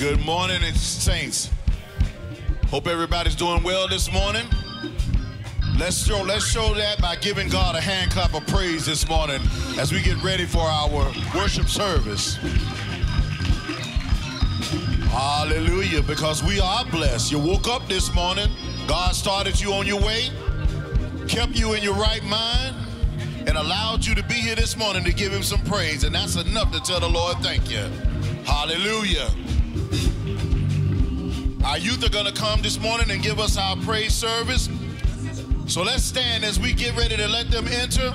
Good morning, saints. Hope everybody's doing well this morning. Let's show, let's show that by giving God a hand clap of praise this morning as we get ready for our worship service. Hallelujah, because we are blessed. You woke up this morning, God started you on your way, kept you in your right mind, and allowed you to be here this morning to give him some praise. And that's enough to tell the Lord thank you. Hallelujah. Our youth are going to come this morning and give us our praise service. So let's stand as we get ready to let them enter.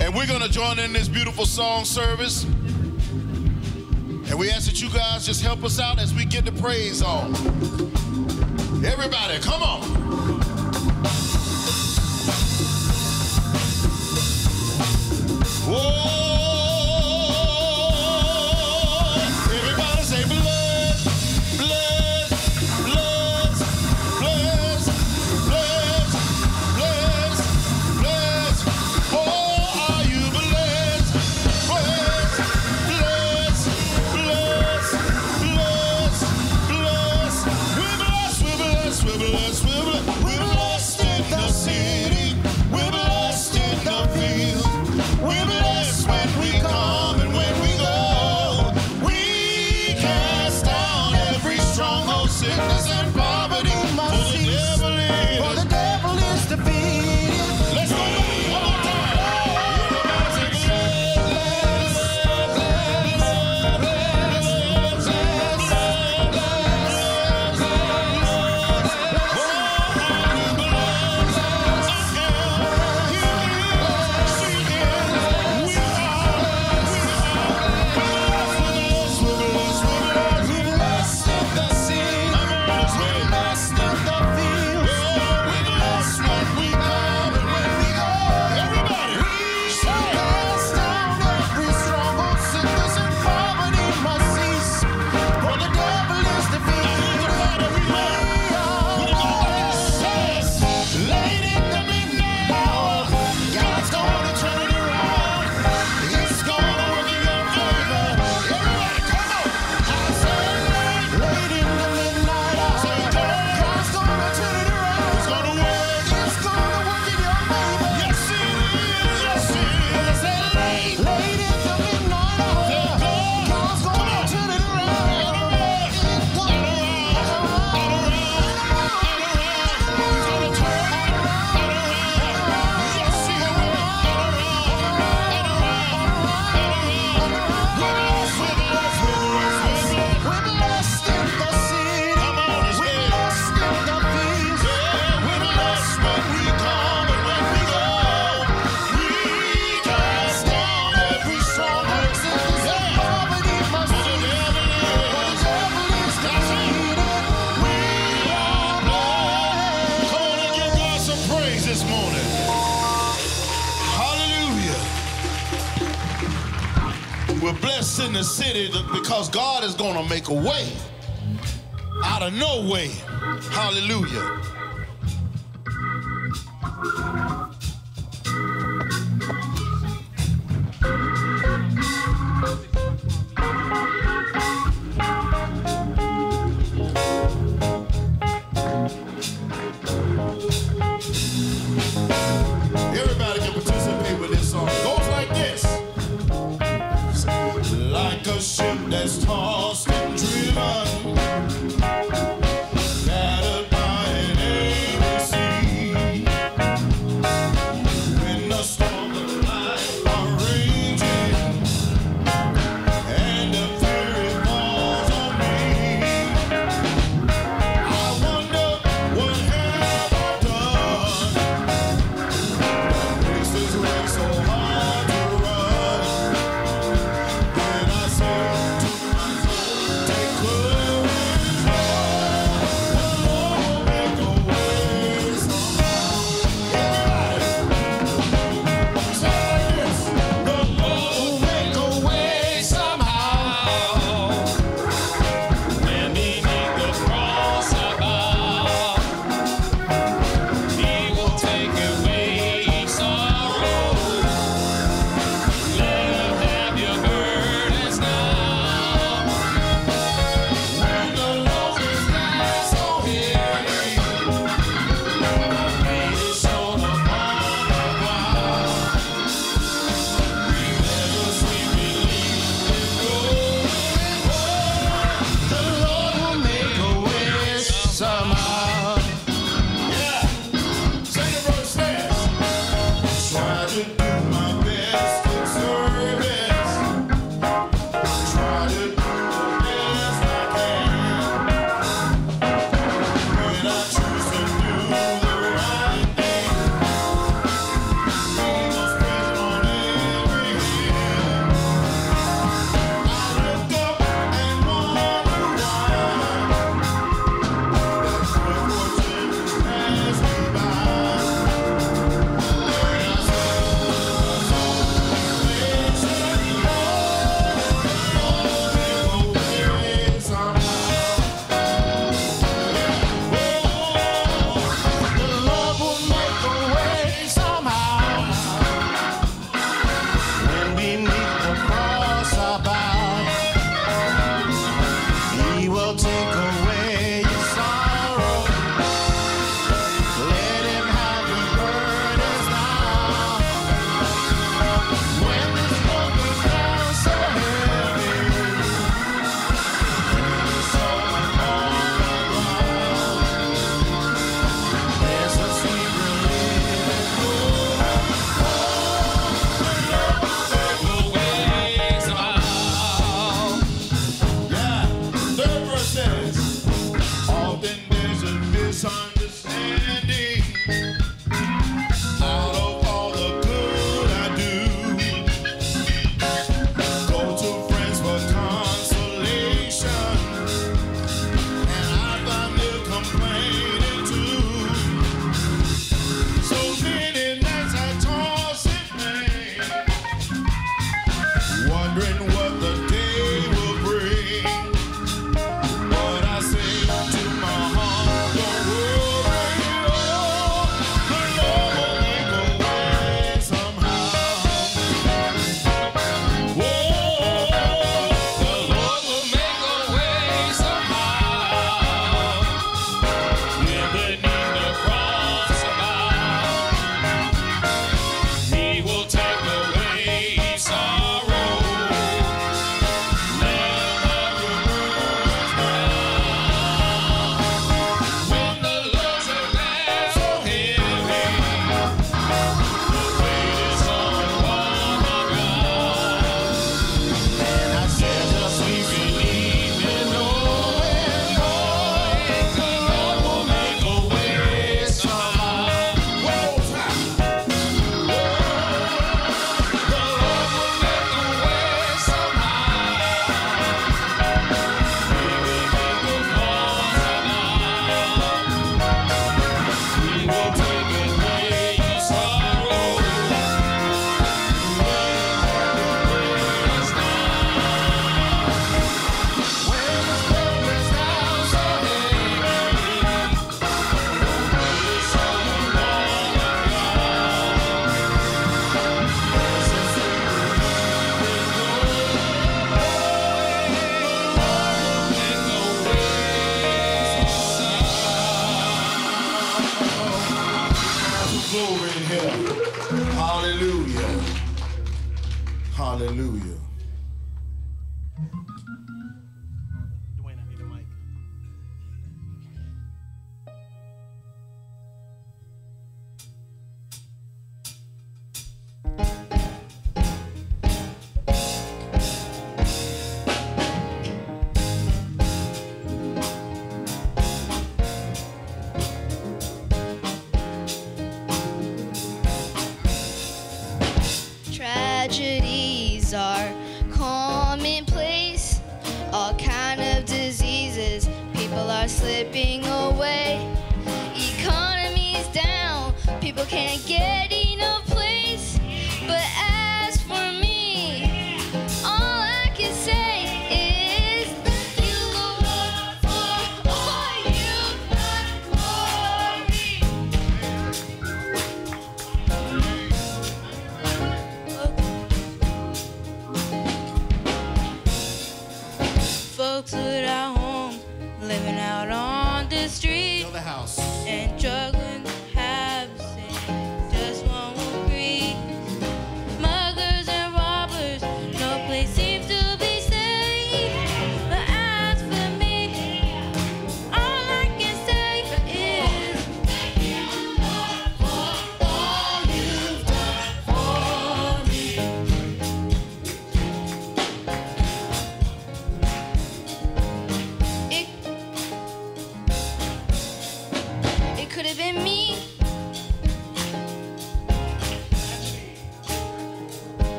And we're going to join in this beautiful song service. And we ask that you guys just help us out as we get the praise on. Everybody, come on. Whoa! God is going to make a way out of no way. Hallelujah.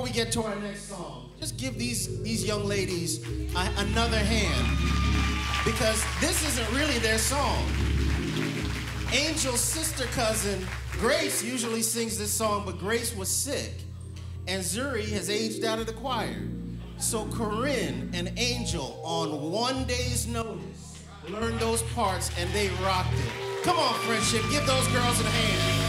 before we get to our next song, just give these, these young ladies a, another hand because this isn't really their song. Angel's sister cousin, Grace, usually sings this song, but Grace was sick, and Zuri has aged out of the choir. So Corinne and Angel, on one day's notice, learned those parts and they rocked it. Come on, friendship, give those girls a hand.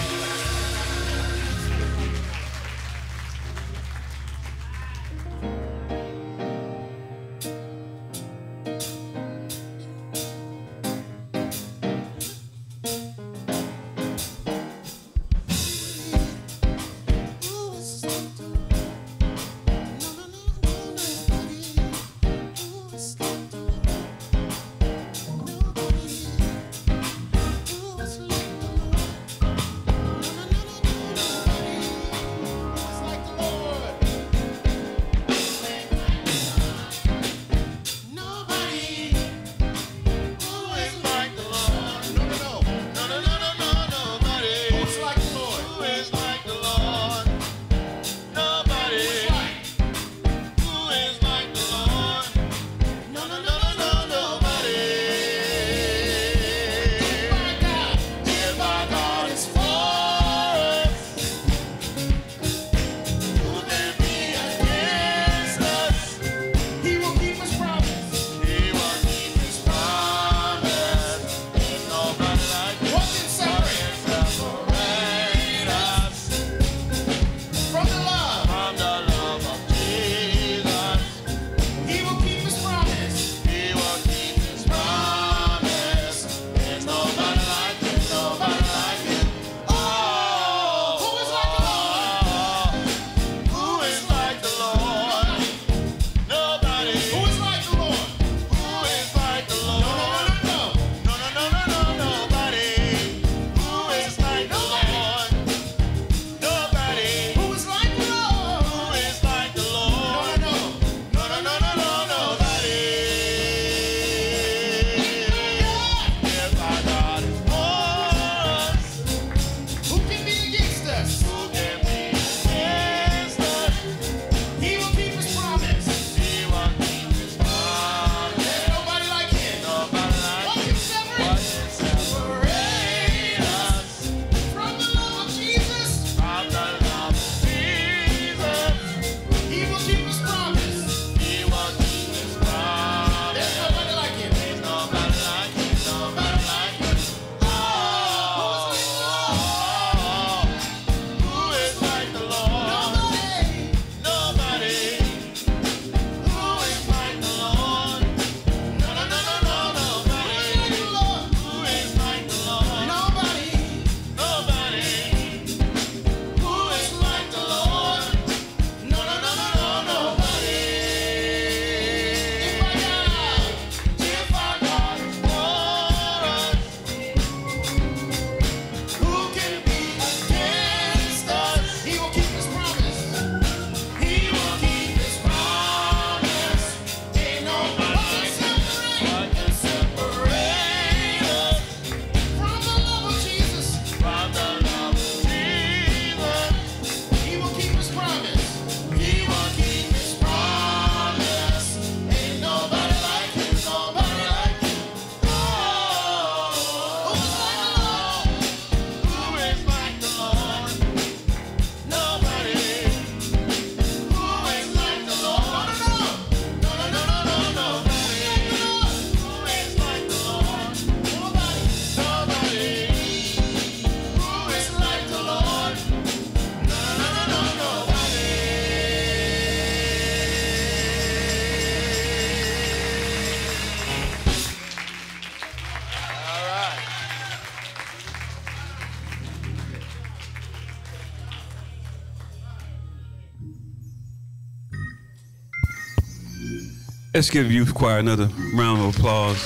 Let's give Youth Choir another round of applause.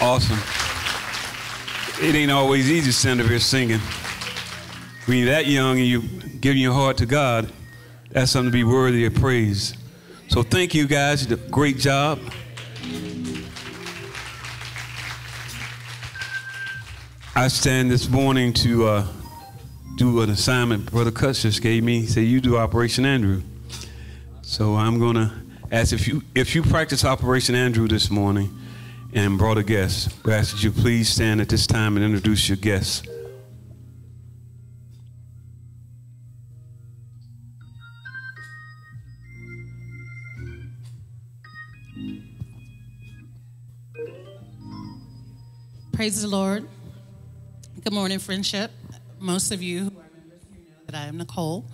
Awesome. It ain't always easy to stand up here singing. When you're that young and you're giving your heart to God, that's something to be worthy of praise. So thank you guys. You did a great job. I stand this morning to uh, do an assignment Brother Cutts just gave me. He said, You do Operation Andrew. So I'm going to ask if you if you practice Operation Andrew this morning and brought a guest, I ask that you please stand at this time and introduce your guests. Praise the Lord. Good morning, friendship. Most of you who are members here know that I am Nicole.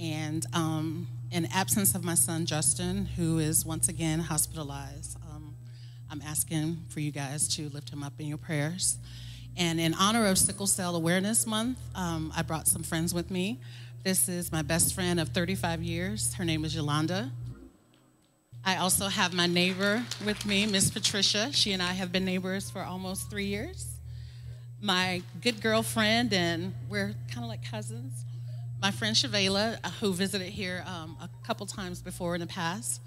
And um, in absence of my son, Justin, who is once again hospitalized, um, I'm asking for you guys to lift him up in your prayers. And in honor of Sickle Cell Awareness Month, um, I brought some friends with me. This is my best friend of 35 years. Her name is Yolanda. I also have my neighbor with me, Miss Patricia. She and I have been neighbors for almost three years. My good girlfriend, and we're kind of like cousins. My friend Shavela, uh, who visited here um, a couple times before in the past.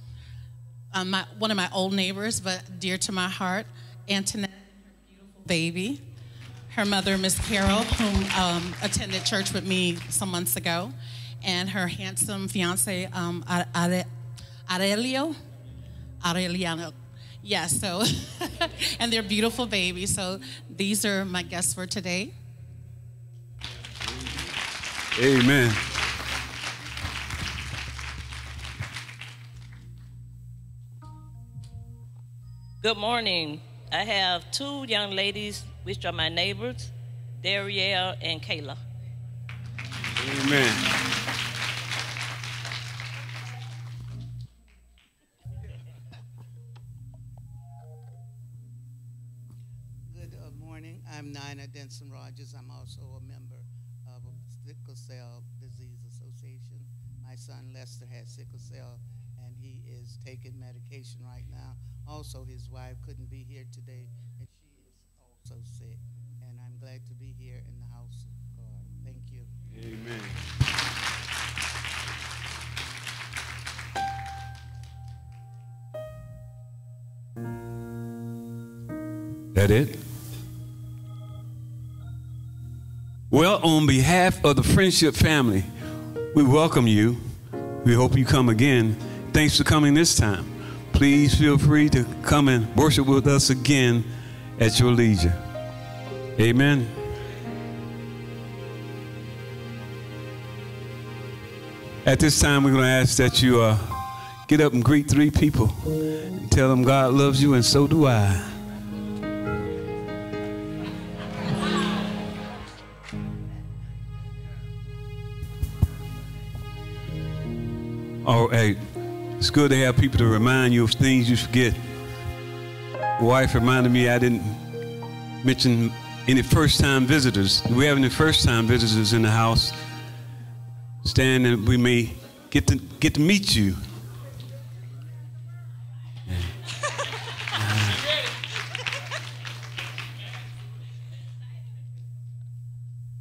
Um, my, one of my old neighbors, but dear to my heart, Antoinette, beautiful baby. Her mother, Miss Carol, who um, attended church with me some months ago, and her handsome fiance, um, Are- Are- Aurelio, Aureliano. Yeah, so, and they're beautiful babies. So these are my guests for today. Amen. Good morning. I have two young ladies, which are my neighbors, Darielle and Kayla. Amen. Good uh, morning. I'm Nina Denson Rogers. I'm also a member of Sickle Cell Disease Association. My son Lester has sickle cell and he is taking medication right now. Also, his wife couldn't be here today and she is also sick. And I'm glad to be here in the house of God. Thank you. Amen. That it? Well, on behalf of the Friendship family, we welcome you. We hope you come again. Thanks for coming this time. Please feel free to come and worship with us again at your leisure. Amen. At this time, we're going to ask that you uh, get up and greet three people and tell them God loves you and so do I. Oh, hey, it's good to have people to remind you of things you forget. Wife reminded me I didn't mention any first time visitors. Do we have any first time visitors in the house? Stand and we may get to get to meet you.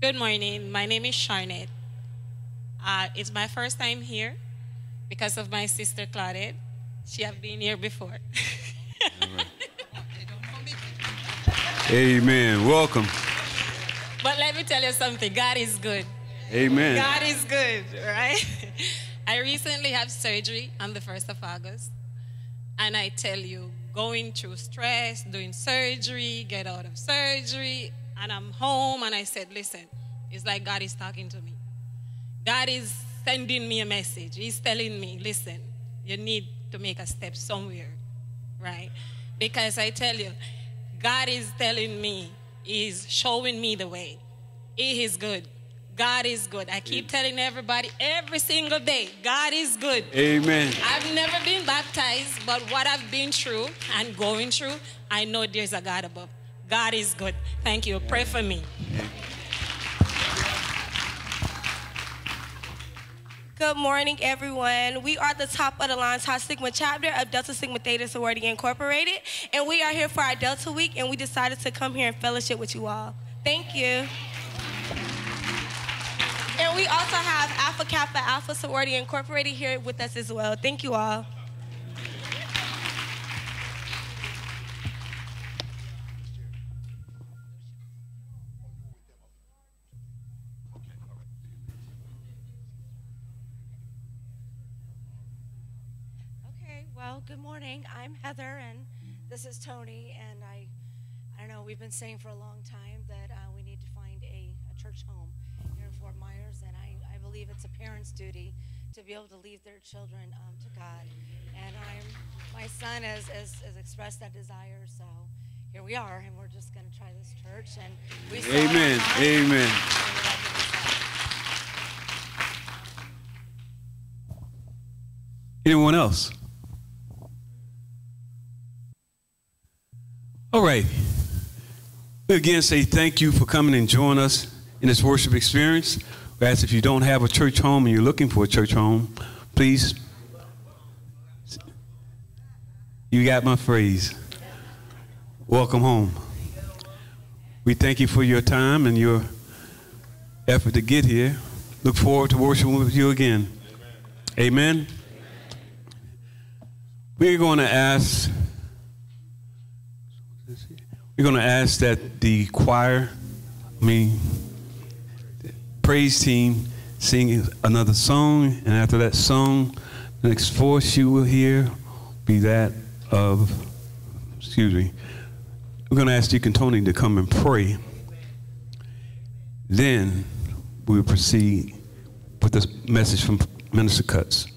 Good morning. My name is Charnette. Uh, it's my first time here because of my sister Claudette. She have been here before. Amen. Welcome. but let me tell you something. God is good. Amen. God is good, right? I recently had surgery on the 1st of August. And I tell you, going through stress, doing surgery, get out of surgery, and I'm home and I said, listen, it's like God is talking to me. God is sending me a message. He's telling me, listen, you need to make a step somewhere, right? Because I tell you, God is telling me, He's showing me the way. He is good. God is good. I keep telling everybody every single day, God is good. Amen. I've never been baptized, but what I've been through and going through, I know there's a God above. God is good. Thank you. Pray for me. Good morning, everyone. We are the top of the line Tau Sigma chapter of Delta Sigma Theta Sorority Incorporated, and we are here for our Delta Week, and we decided to come here and fellowship with you all. Thank you. And we also have Alpha Kappa Alpha Sorority Incorporated here with us as well. Thank you all. Good morning. I'm Heather, and this is Tony. And I, I don't know. We've been saying for a long time that uh, we need to find a, a church home here in Fort Myers, and I, I believe it's a parent's duty to be able to leave their children um, to God. And I'm, my son has, has, has expressed that desire, so here we are, and we're just going to try this church. And we Amen. Amen. Anyone else? All right. We again say thank you for coming and joining us in this worship experience. We ask if you don't have a church home and you're looking for a church home, please. You got my phrase. Welcome home. We thank you for your time and your effort to get here. Look forward to worshiping with you again. Amen. We're going to ask. We're going to ask that the choir, I mean, praise team, sing another song, and after that song, the next voice you will hear be that of, excuse me, we're going to ask Deacon Tony to come and pray. Then we'll proceed with this message from Minister Cutts.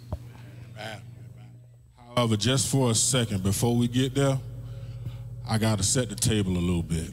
However, just for a second, before we get there, I got to set the table a little bit.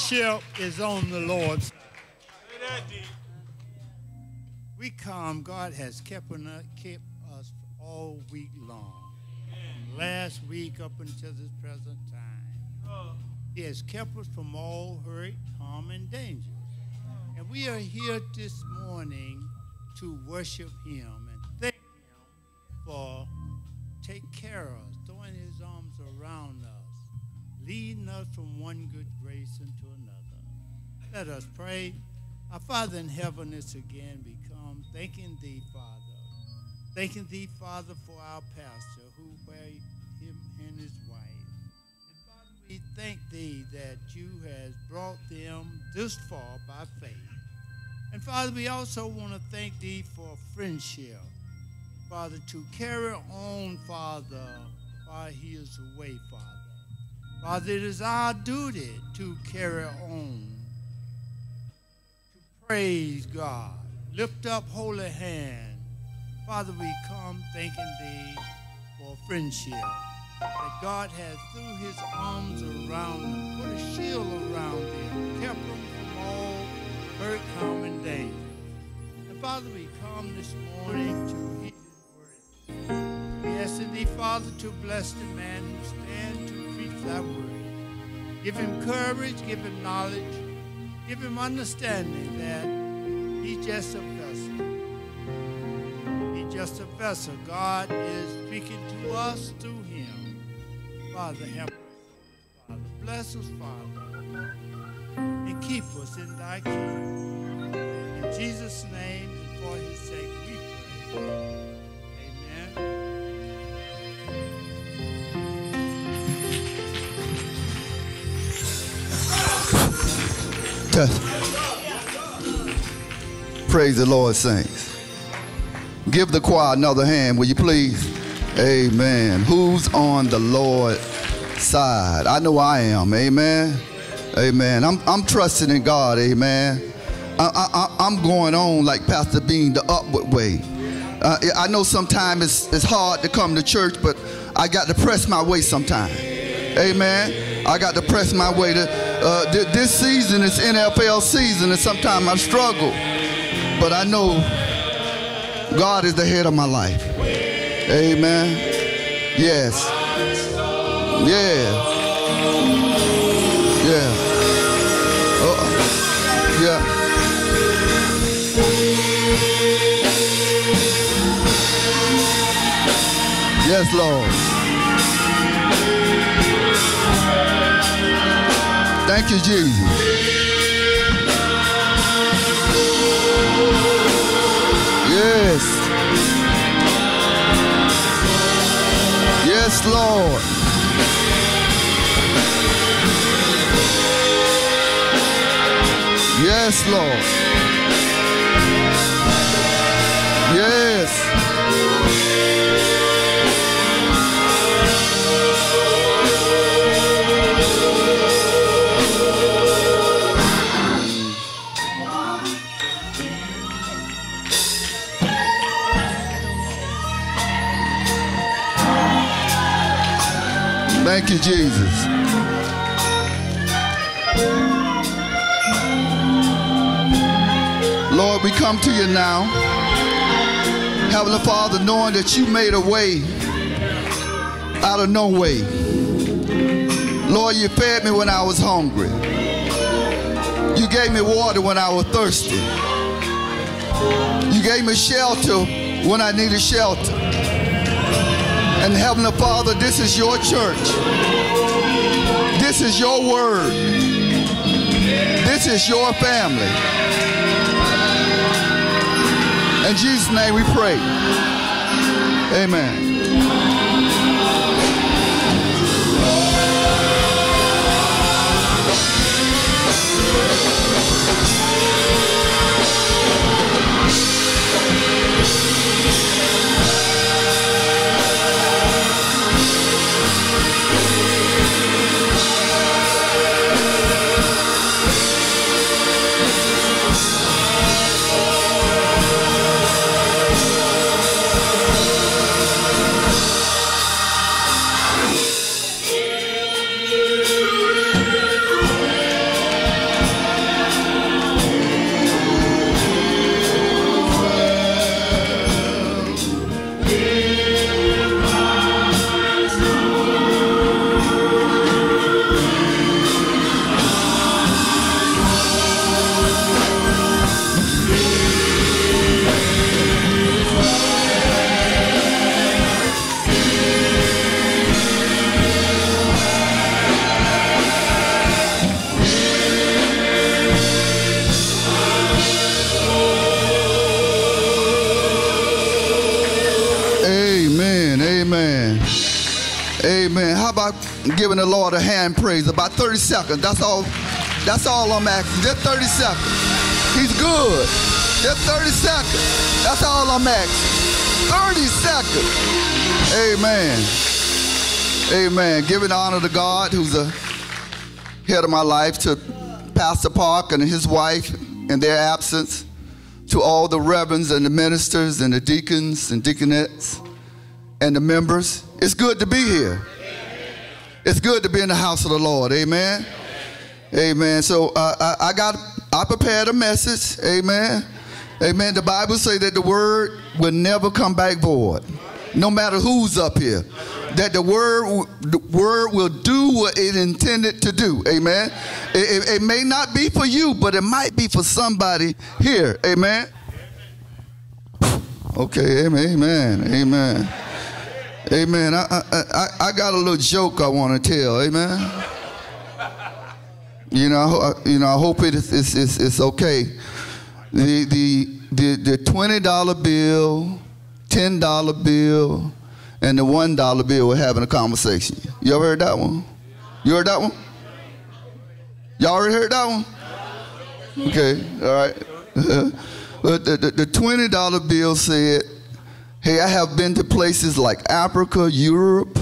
Friendship is on the Lord's. We come, God has kept, us all week long. Last week up until this present time. He has kept us from all hurt, harm, and danger. And we are here this morning to worship him and thank him for taking care of us, throwing his arms around us, leading us from one good grace into. Let us pray. Our Father in heaven is again become thanking thee, Father. Thanking thee, Father, for our pastor who wear him and his wife. And Father, we thank thee that you has brought them this far by faith. And Father, we also want to thank thee for friendship. Father, to carry on, Father, while he is away, Father. Father, it is our duty to carry on, praise God, lift up holy hand. Father, we come thanking thee for friendship. That God has, through his arms around them, put a shield around them, kept them from all hurt, harm, and danger. And Father, we come this morning to hear his word. We ask thee, Father, to bless the man who stand to preach thy word. Give him courage, give him knowledge, give him understanding that he's just a vessel. He's just a vessel. God is speaking to us through him. Father, help us. Father, bless us, Father, and keep us in thy kingdom. In Jesus' name and for his sake we pray. Praise the Lord, saints. Give the choir another hand, will you please? Amen. Who's on the Lord's side? I know I am. Amen. Amen. I'm, I'm trusting in God. Amen. I, I, I'm going on like Pastor Bean, the upward way. Uh, I know sometimes it's, it's hard to come to church, but I got to press my way sometimes. Amen. I got to press my way. To, uh, th- this season is NFL season, and sometimes I struggle. But I know God is the head of my life. Amen. Yes. Yeah. Yeah. Uh, yeah. Yes, Lord. Thank you, Jesus. Yes. Yes, Lord. Yes, Lord. Yes. You, Jesus. Lord, we come to you now. Heavenly Father, knowing that you made a way out of no way. Lord, you fed me when I was hungry. You gave me water when I was thirsty. You gave me shelter when I needed shelter. And Heavenly Father, this is your church. This is your word. This is your family. In Jesus' name we pray. Amen. Giving the Lord a hand praise? About 30 seconds. That's all. That's all I'm asking. Just 30 seconds. He's good. Just 30 seconds. That's all I'm asking. 30 seconds. Amen. Amen. Giving honor to God, who's the head of my life, to Pastor Park and his wife in their absence, to all the reverends and the ministers and the deacons and deaconettes and the members. It's good to be here. It's good to be in the house of the Lord. Amen. Amen. So uh, I, I got I prepared a message. Amen. Amen. The Bible say that the word will never come back void, no matter who's up here. That the word the word will do what it intended to do. Amen. It, it, it may not be for you, but it might be for somebody here. Amen. Okay. Amen. Amen. Amen. Amen. I, I, I, I got a little joke I want to tell. Amen. You know, I you know, I hope it is it's, it's, it's okay. The the the the twenty dollar bill, ten dollar bill, and the one dollar bill were having a conversation. You ever heard that one? You heard that one? Y'all already heard that one? Okay, all right. but the, the, the twenty dollar bill said, "Hey, I have been to places like Africa, Europe,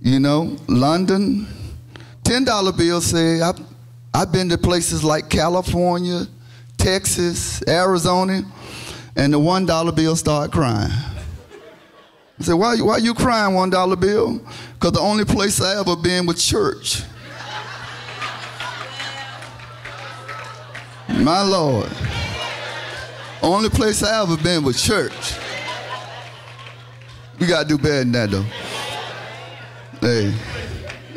you know, London." Ten dollar bill say, I've, "I've been to places like California, Texas, Arizona," and the one dollar bill started crying. I said, "Why, why you crying, one dollar bill?" Because the only place I ever been was church. My Lord. Only place I ever been was church. We gotta do better than that though. Hey.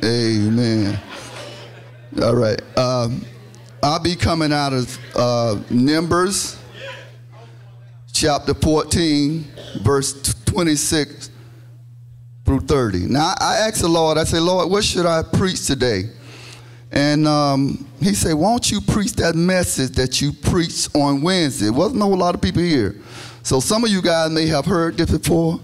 Amen. All right. Um, I'll be coming out of uh, Numbers chapter 14, verse 26 through 30. Now, I asked the Lord, I said, Lord, what should I preach today? And um, he said, Why don't you preach that message that you preached on Wednesday? Wasn't no a lot of people here. So some of you guys may have heard this before,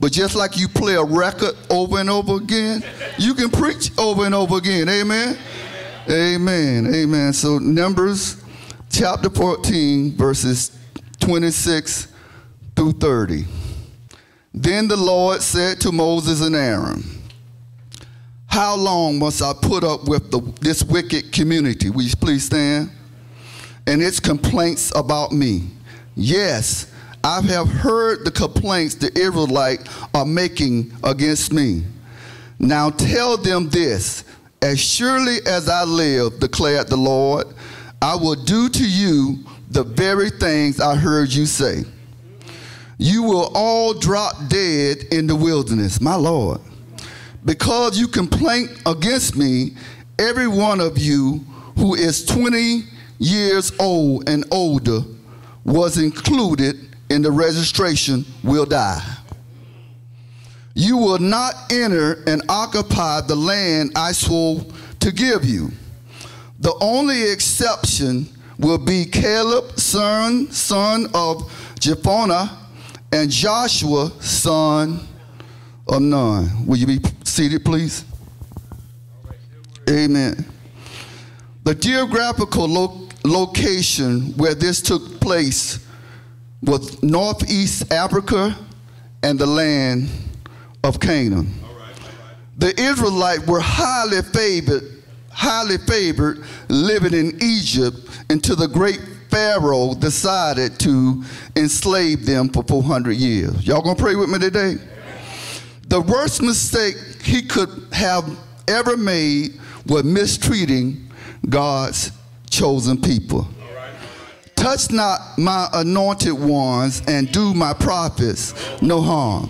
but just like you play a record over and over again, you can preach over and over again. Amen? Amen. Amen. So Numbers chapter 14, verses 26 through 30. Then the Lord said to Moses and Aaron, how long must I put up with the, this wicked community? Will you please stand? And its complaints about me. Yes, I have heard the complaints the Israelites are making against me. Now tell them this As surely as I live, declared the Lord, I will do to you the very things I heard you say. You will all drop dead in the wilderness, my Lord because you complain against me, every one of you who is 20 years old and older was included in the registration will die. You will not enter and occupy the land I swore to give you. The only exception will be Caleb, son, son of Jephunneh, and Joshua, son of Nun. Will you be seated, please? Amen. The geographical lo- location where this took place was northeast Africa and the land of Canaan. The Israelites were highly favored, highly favored living in Egypt until the great Pharaoh decided to enslave them for 400 years. Y'all gonna pray with me today? The worst mistake he could have ever made was mistreating God's chosen people. Touch not my anointed ones and do my prophets no harm.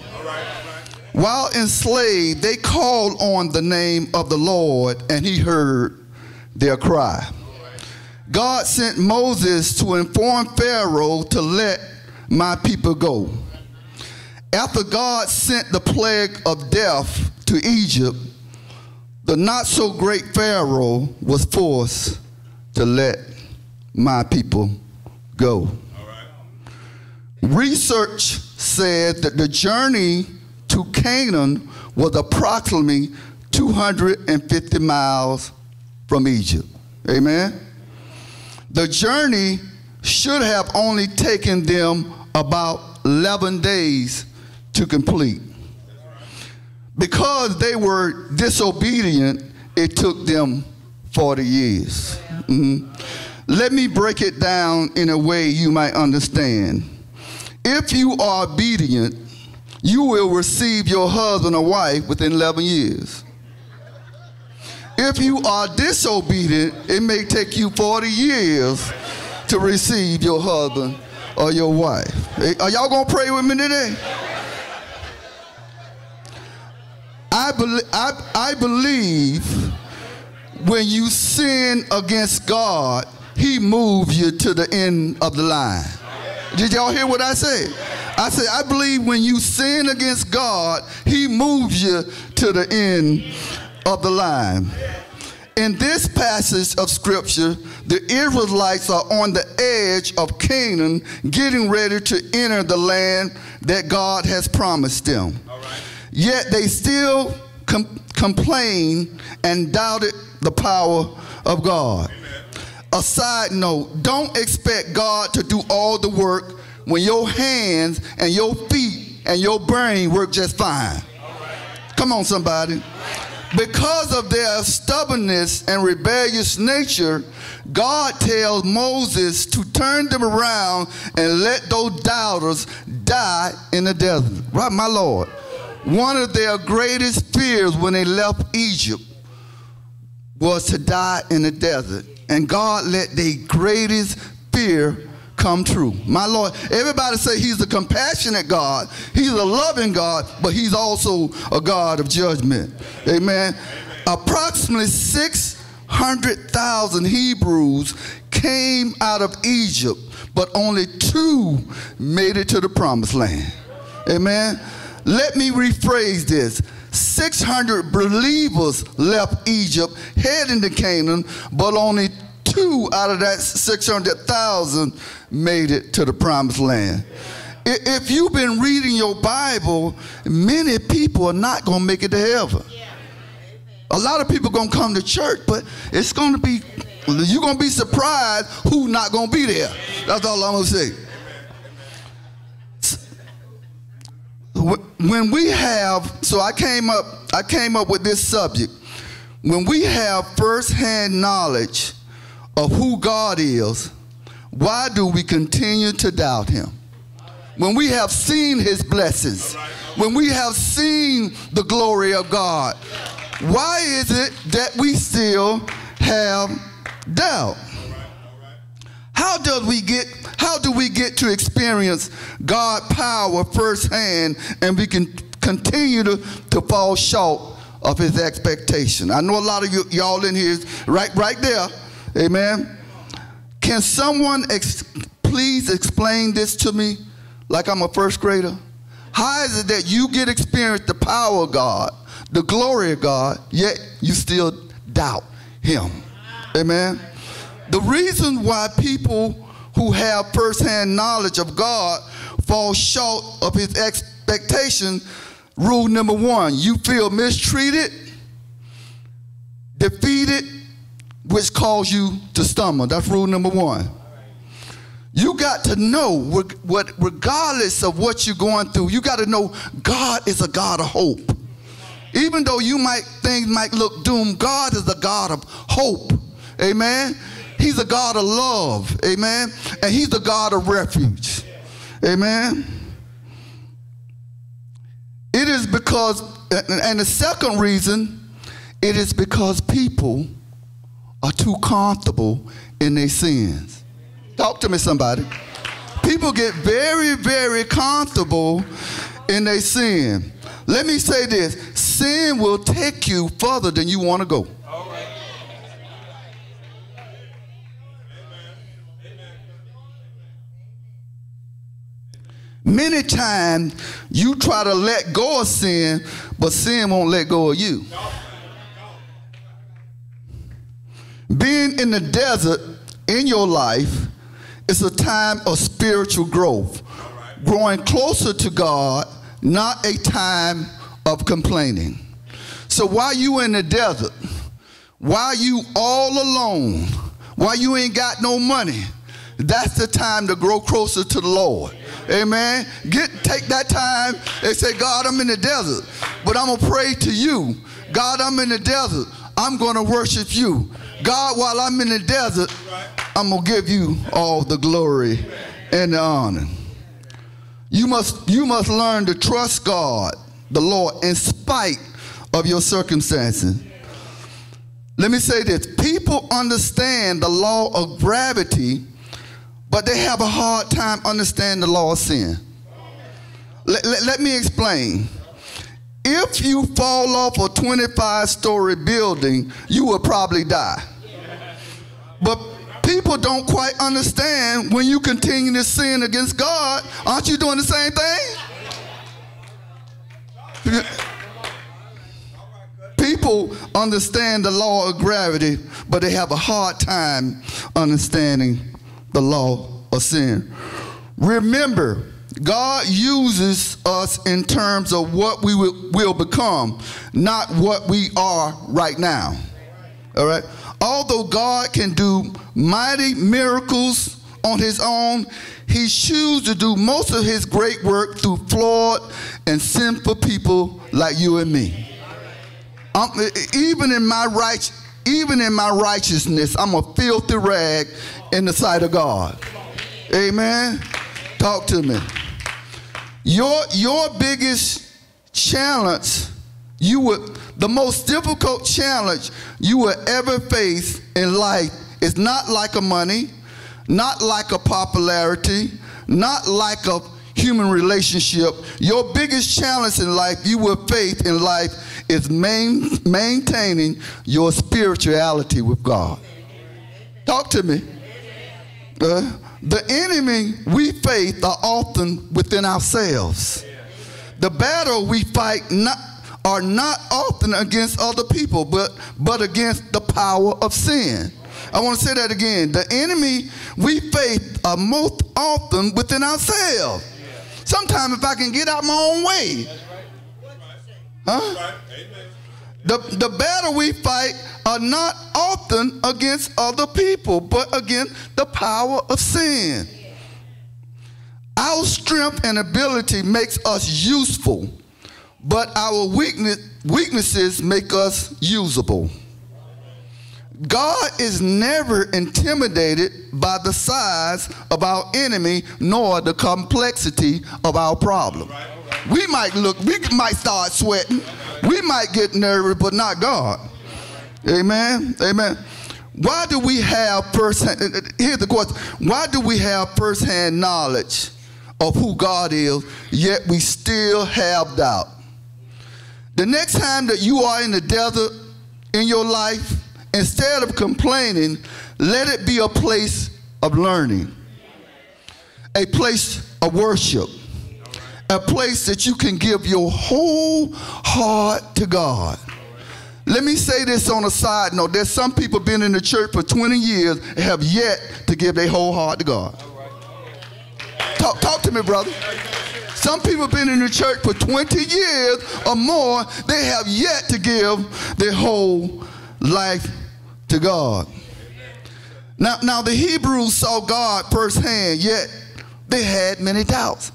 While enslaved, they called on the name of the Lord and he heard their cry. God sent Moses to inform Pharaoh to let my people go. After God sent the plague of death to Egypt, the not so great Pharaoh was forced to let my people go. Research said that the journey to Canaan was approximately 250 miles from Egypt. Amen. The journey should have only taken them about 11 days to complete. Because they were disobedient, it took them 40 years. Mhm. Let me break it down in a way you might understand. If you are obedient, you will receive your husband or wife within 11 years. If you are disobedient, it may take you 40 years to receive your husband or your wife. Are y'all gonna pray with me today? I, bel I, I believe when you sin against God, He moves you to the end of the line. Did y'all hear what I said? I said, I believe when you sin against God, He moves you to the end of the line. In this passage of scripture, the Israelites are on the edge of Canaan, getting ready to enter the land that God has promised them. Yet they still com- complained and doubted the power of God. A side note don't expect God to do all the work when your hands and your feet and your brain work just fine. Come on, somebody. Because of their stubbornness and rebellious nature, God tells Moses to turn them around and let those doubters die in the desert. Right, my Lord. One of their greatest fears when they left Egypt was to die in the desert. And God let their greatest fear come true. My Lord, everybody say he's a compassionate God. He's a loving God, but he's also a God of judgment. Amen. Approximately 600,000 Hebrews came out of Egypt, but only two made it to the promised land. Amen. Let me rephrase this. 600 believers left Egypt heading to Canaan, but only two out of that 600,000 made it to the promised land. If you've been reading your Bible, many people are not going to make it to heaven. A lot of people are going to come to church, but it's going to be, you're going to be surprised who's not going to be there. That's all I'm going to say. When we have so i came up i came up with this subject. When we have firsthand knowledge of who god is why do we continue to doubt him? When we have seen his blessings when we have seen the glory of god why is it that we still have doubt? How does we get how do we get to experience God power firsthand and we can continue to, to fall short of his expectation? I know a lot of you y'all in here right right there. Amen. Can someone ex- please explain this to me like I'm a first grader? How is it that you get experience the power of God, the glory of God, yet you still doubt him? Amen. The reason why people who have firsthand knowledge of God fall short of his expectation, rule number one, you feel mistreated, defeated, which cause you to stumble. That's rule number one. You got to know what, what regardless of what you're going through, you got to know God is a God of hope. Even though you might things might look doomed, God is a God of hope. Amen. He's a God of love. Amen. And he's a God of refuge. Amen. It is because, and the second reason, it is because people are too comfortable in their sins. Talk to me, somebody. People get very, very comfortable in their sin. Let me say this sin will take you further than you want to go. Many times you try to let go of sin, but sin won't let go of you. Being in the desert in your life is a time of spiritual growth, growing closer to God, not a time of complaining. So while you in the desert, while you all alone, while you ain't got no money, that's the time to grow closer to the Lord. Amen. Get take that time and say, God, I'm in the desert, but I'm gonna pray to you. God, I'm in the desert. I'm gonna worship you. God, while I'm in the desert, I'm gonna give you all the glory and the honor. You must you must learn to trust God, the Lord, in spite of your circumstances. Let me say this people understand the law of gravity, but they have a hard time understanding the law of sin. Let, let, let me explain. If you fall off a 25 story building, you will probably die. But people don't quite understand when you continue to sin against God, aren't you doing the same thing? People understand the law of gravity, but they have a hard time understanding the law of sin. Remember, God uses us in terms of what we will, will become, not what we are right now. All right? Although God can do mighty miracles on his own, he chooses to do most of his great work through flawed and sinful people like you and me. Um, even in my right, even in my righteousness, I'm a filthy rag in the sight of God. Amen. Talk to me. Your your biggest challenge, you would the most difficult challenge you will ever face in life is not like a money, not like a popularity, not like a human relationship. Your biggest challenge in life you will face in life is main, maintaining your spirituality with God. Talk to me. Uh, the enemy we face are often within ourselves. The battle we fight not, are not often against other people, but, but against the power of sin. I want to say that again. The enemy we face are most often within ourselves. Sometimes if I can get out my own way. Huh? The, the battle we fight are not often against other people, but against the power of sin. Our strength and ability makes us useful, but our weakness, weaknesses make us usable. God is never intimidated by the size of our enemy nor the complexity of our problem. We might look, we might start sweating, we might get nervous, but not God. Amen. Amen. Why do we have first hand, here's the question why do we have first hand knowledge of who God is, yet we still have doubt? The next time that you are in the desert in your life, instead of complaining, let it be a place of learning, a place of worship, a place that you can give your whole heart to God. Let me say this on a side note. There's some people been in the church for 20 years and have yet to give their whole heart to God. Talk, talk to me, brother. Some people been in the church for 20 years or more. They have yet to give their whole life to God. Now, now the Hebrews saw God firsthand, yet they had many doubts.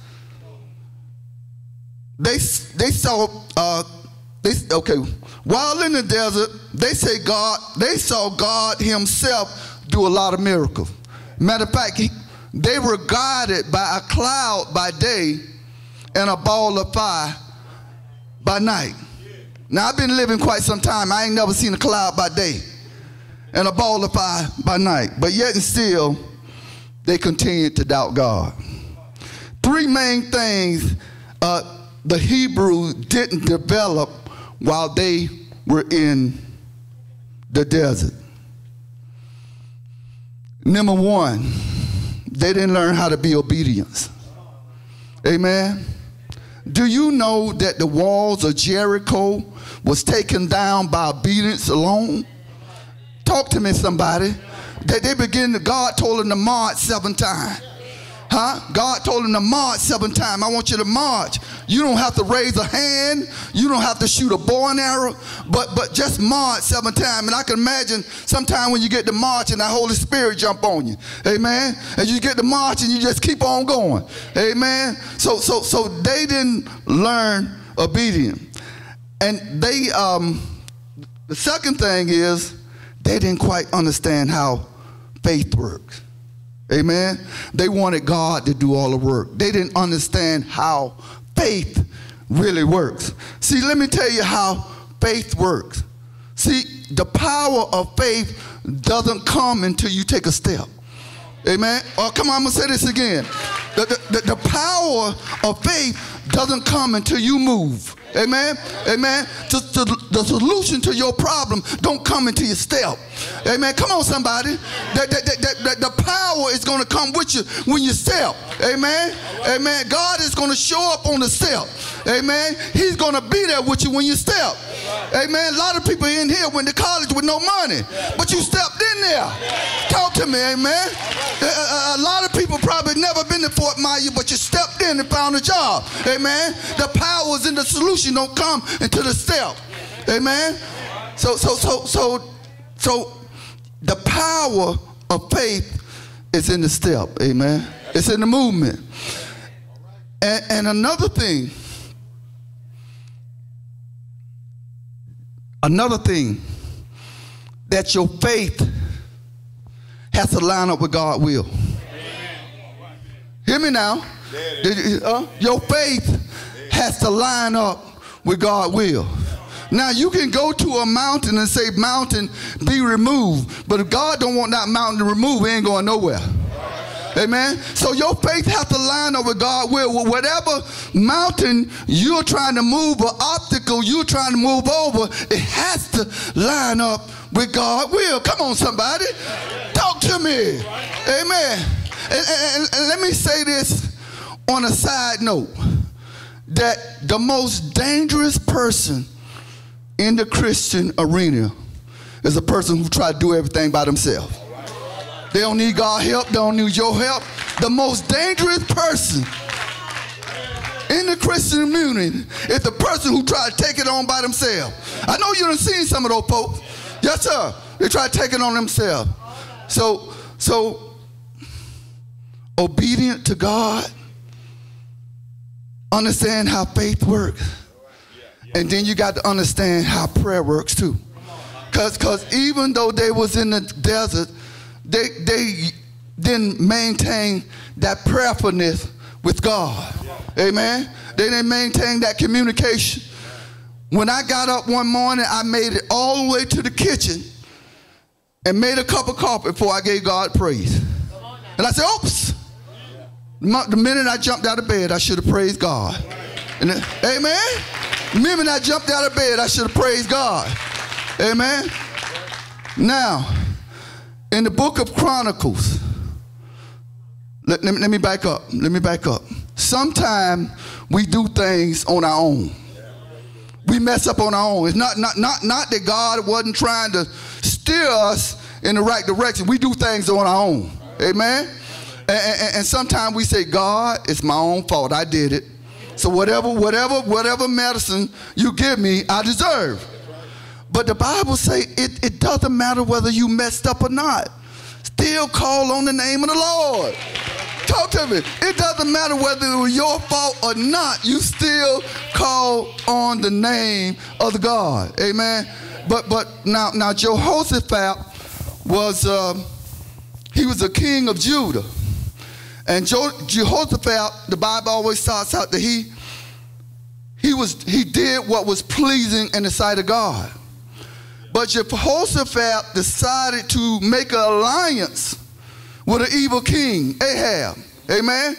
They, they saw, uh, they, okay, while in the desert, they say God, they saw God himself do a lot of miracles. Matter of fact, he, they were guided by a cloud by day and a ball of fire by night. Now, I've been living quite some time. I ain't never seen a cloud by day and a ball of fire by night. But yet and still, they continued to doubt God. Three main things uh, the Hebrews didn't develop while they were in the desert. Number one, they didn't learn how to be obedient. Amen. Do you know that the walls of Jericho was taken down by obedience alone? Talk to me, somebody. That they begin to, God told them to march seven times. Huh? God told them to march seven times. I want you to march. You don't have to raise a hand. You don't have to shoot a bow and arrow. But but just march seven times. And I can imagine sometime when you get to march and the Holy Spirit jump on you. Amen. And you get to march and you just keep on going. Amen. So so so they didn't learn obedience. And they um the second thing is they didn't quite understand how faith works. Amen. They wanted God to do all the work. They didn't understand how faith really works. See, let me tell you how faith works. See, the power of faith doesn't come until you take a step. Amen. Oh, come on, I'm gonna say this again. The, the, the, the power of faith doesn't come until you move. Amen. Amen. To, the solution to your problem don't come until you step. Amen. Come on, somebody. The power is going to come with you when you step. Amen. Amen. God is going to show up on the step. Amen. He's going to be there with you when you step. Amen. A lot of people in here went to college with no money, but you stepped in there. Talk to me, amen. A, a- a lot of people probably never been to Fort Myers, but you stepped in and found a job. Amen. The powers in the solution don't come into the step. Amen. So so so so so the power of faith is in the step. Amen. It's in the movement. And, and another thing, another thing, that your faith has to line up with God's will. Hear me now. Uh, your faith has to line up with God's will. Now you can go to a mountain and say, "Mountain, be removed," but if God don't want that mountain to remove, it ain't going nowhere. Amen. So your faith has to line up with God's will. With Whatever mountain you're trying to move or obstacle you're trying to move over, it has to line up with God's will. Come on, somebody. Talk to me. Amen. And, and- and let me say this on a side note that the most dangerous person in the Christian arena is a person who try to do everything by themselves. They don't need God's help. They don't need your help. The most dangerous person in the Christian community is the person who try to take it on by themselves. I know you done seen some of those folks. Yes, sir. They try to take it on themselves. So, so obedient to God, understand how faith works, and then you got to understand how prayer works too. Cause, cause even though they was in the desert, they they didn't maintain that prayerfulness with God. Amen. They didn't maintain that communication. When I got up one morning, I made it all the way to the kitchen and made a cup of coffee before I gave God praise. And I said, oops. The minute I jumped out of bed, I should have praised God. And amen. The minute I jumped out of bed, I should have praised God. Amen. Now, in the book of Chronicles, let, let me, let me back up. Let me back up. Sometimes we do things on our own. We mess up on our own. It's not, not, not, not that God wasn't trying to steer us in the right direction. We do things on our own. Amen. And, and, and sometimes we say, God, it's my own fault. I did it. So whatever, whatever, whatever medicine you give me, I deserve. But the Bible say it, it doesn't matter whether you messed up or not. Still call on the name of the Lord. Talk to me. It doesn't matter whether it was your fault or not. You still call on the name of the God. Amen. But but now now Jehoshaphat was um, he was a king of Judah, and Jehoshaphat the Bible always starts out that he he was he did what was pleasing in the sight of God. But Jehoshaphat decided to make an alliance with an evil king, Ahab. Amen?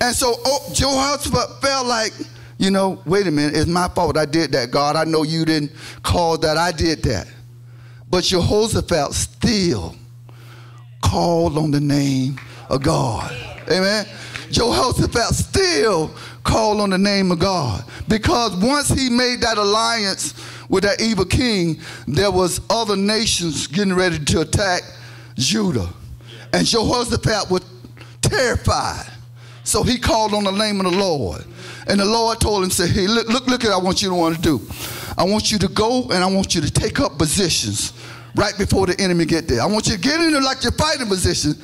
And so oh, Jehoshaphat felt like, you know, wait a minute, it's my fault I did that, God. I know you didn't call that, I did that. But Jehoshaphat still called on the name of God. Amen? Jehoshaphat still called on the name of God because once he made that alliance with that evil king, there was other nations getting ready to attack Judah. And Jehoshaphat was terrified So he called on the name of the Lord. And the Lord told him, say, hey, look, look, look at what I want you to want to do. I want you to go and I want you to take up positions right before the enemy get there. I want you to get in there like you're fighting position,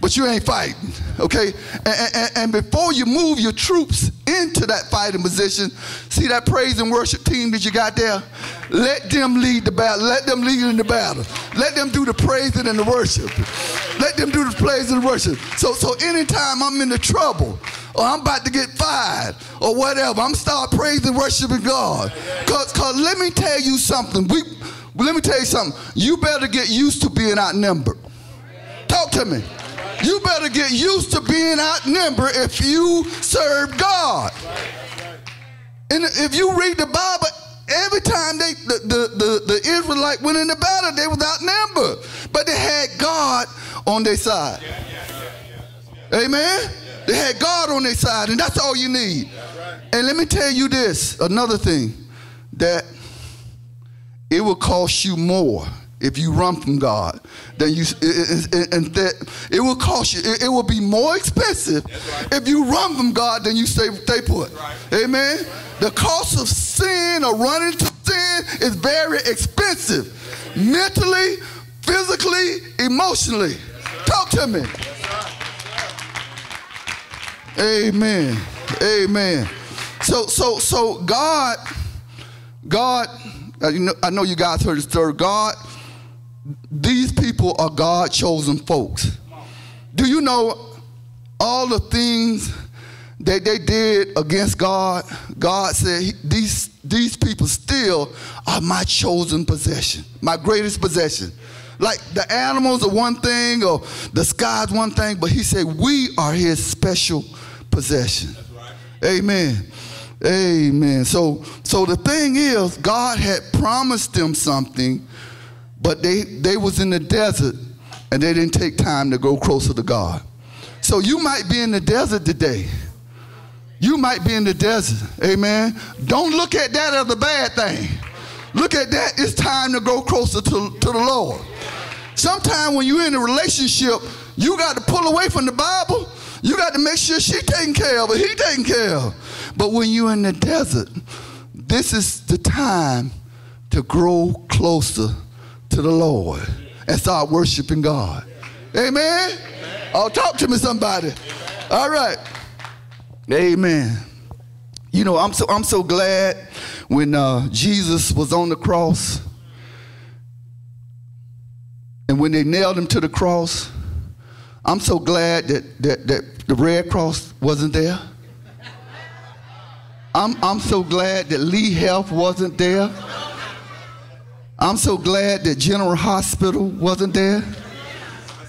but you ain't fighting, okay? And, and, and before you move your troops into that fighting position, see that praise and worship team that you got there? Let them lead the battle. Let them lead in the battle. Let them do the praising and the worship. Let them do the praise and the worship. So, so anytime I'm in the trouble, or I'm about to get fired, or whatever, I'm start praising, worshiping God. Cause, cause let me tell you something. We, let me tell you something. You better get used to being outnumbered. Talk to me. You better get used to being outnumbered if you serve God. And if you read the Bible, every time they the, the, the, the Israelite went in the battle, they was outnumbered. But they had God on their side. Amen? They had God on their side, and that's all you need. And let me tell you this, another thing, that it will cost you more if you run from God than you and that it will cost you it, it will be more expensive right. if you run from God than you stay stay put. Right. Amen. The cost of sin or running to sin is very expensive. Mentally, physically, emotionally. Talk to me. Amen. Amen. So so so God God Uh, I know you guys heard the story. God, these people are God chosen folks. Do you know all the things that they did against God? God said, these, these people still are my chosen possession, my greatest possession. Like the animals are one thing or the sky's one thing, but he said, we are his special possession. Right. Amen. Amen. So, so the thing is, God had promised them something, but they, they was in the desert and they didn't take time to go closer to God. So you might be in the desert today. You might be in the desert. Amen. Don't look at that as a bad thing. Look at that. It's time to go closer to, to the Lord. Sometimes when you're in a relationship, you got to pull away from the Bible. You got to make sure she taking care of it, he taking care of. But when you're in the desert, this is the time to grow closer to the Lord and start worshiping God. Amen? Oh, talk to me, somebody. All right. Amen. You know, I'm so I'm so glad when uh, Jesus was on the cross and when they nailed him to the cross. I'm so glad that, that, that the Red Cross wasn't there. I'm, I'm so glad that Lee Health wasn't there. I'm so glad that General Hospital wasn't there.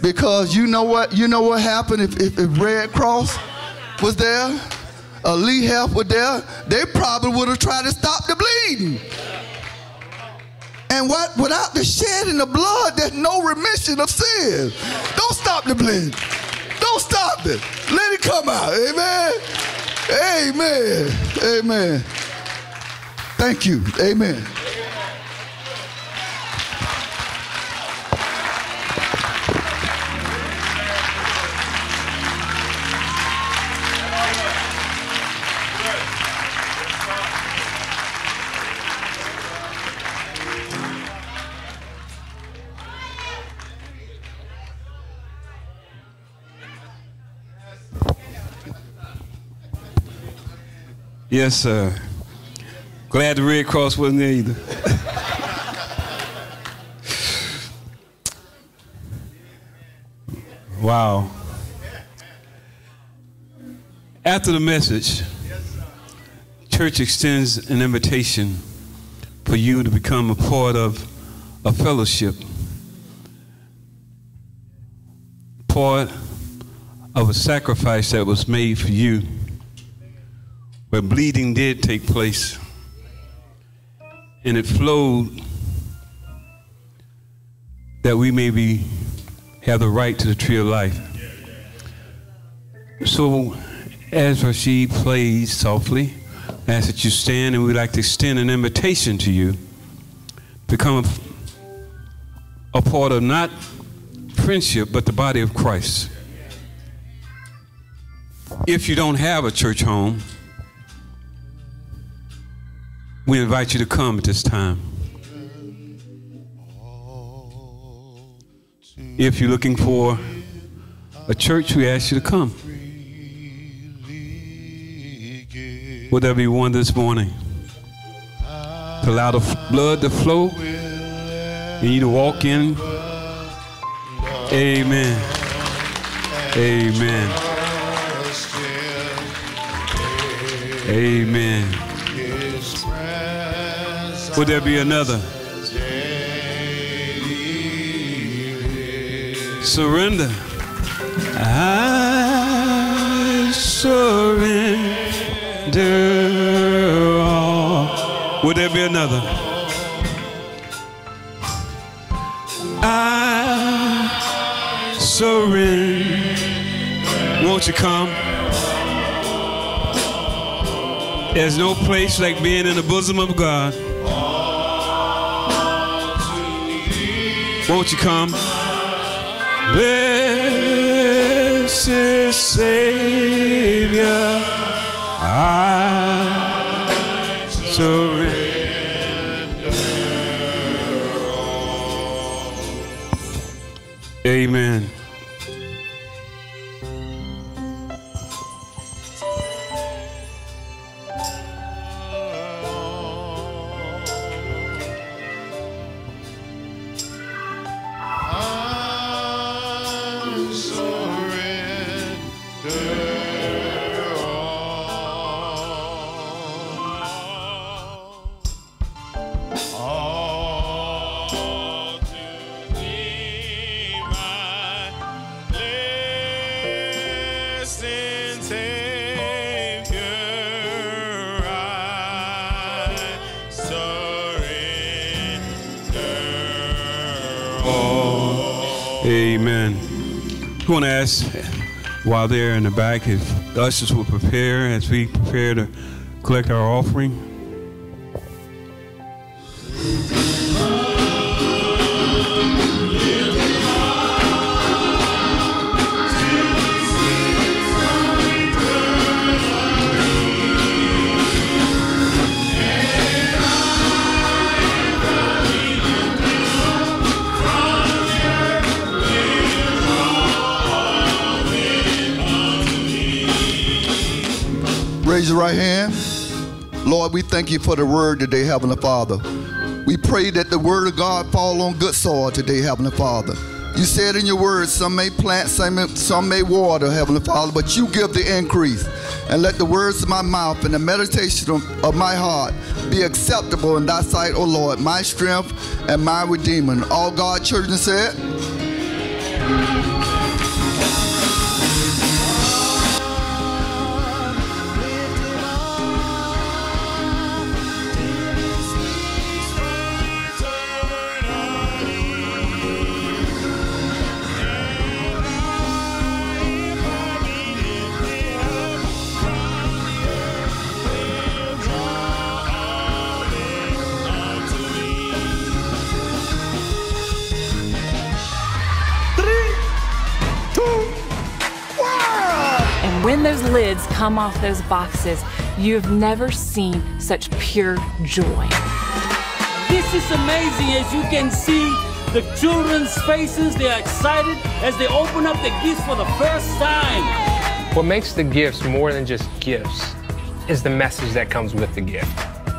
Because you know what? You know what happened if, if, if Red Cross was there? Uh, Lee Health was there, they probably would have tried to stop the bleeding. And what without the shedding of blood, there's no remission of sin. Don't stop the bleeding. Don't stop it. Let it come out. Amen. Amen. Amen. Thank you. Amen. Yes, sir. Glad the Red Cross wasn't there either. wow. After the message, church extends an invitation for you to become a part of a fellowship, part of a sacrifice that was made for you where bleeding did take place and it flowed that we may be have the right to the tree of life. So as Rashid plays softly, I ask that you stand and we'd like to extend an invitation to you. Become a, a part of not friendship, but the body of Christ. If you don't have a church home, we invite you to come at this time. If you're looking for a church, we ask you to come. Will there be one this morning? To allow the blood to flow and you to walk in. Amen. Amen. Amen. Would there be another? Surrender. I surrender all. Would there be another? I surrender. Won't you come? There's no place like being in the bosom of God. Won't you come? Blessed Savior, I surrender. Amen. Amen. While they're in the back if the ushers will prepare as we prepare to collect our offering. Thank you for the word today, Heavenly Father. We pray that the word of God fall on good soil today, Heavenly Father. You said in your word, some may plant, some may, some may water, Heavenly Father, but you give the increase. And let the words of my mouth and the meditation of, my heart be acceptable in thy sight, O Lord, my strength and my redeemer. All God children said, come off those boxes, you've never seen such pure joy. This is amazing as you can see the children's faces. They're excited as they open up the gifts for the first time. What makes the gifts more than just gifts is the message that comes with the gift.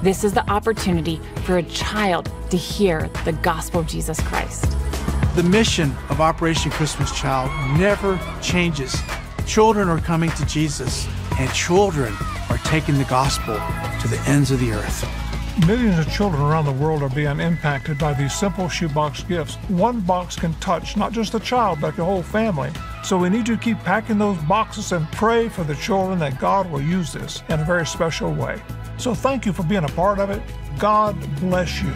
This is the opportunity for a child to hear the gospel of Jesus Christ. The mission of Operation Christmas Child never changes. Children are coming to Jesus, and children are taking the gospel to the ends of the earth. Millions of children around the world are being impacted by these simple shoebox gifts. One box can touch not just the child, but the whole family. So we need to keep packing those boxes and pray for the children that God will use this in a very special way. So thank you for being a part of it. God bless you.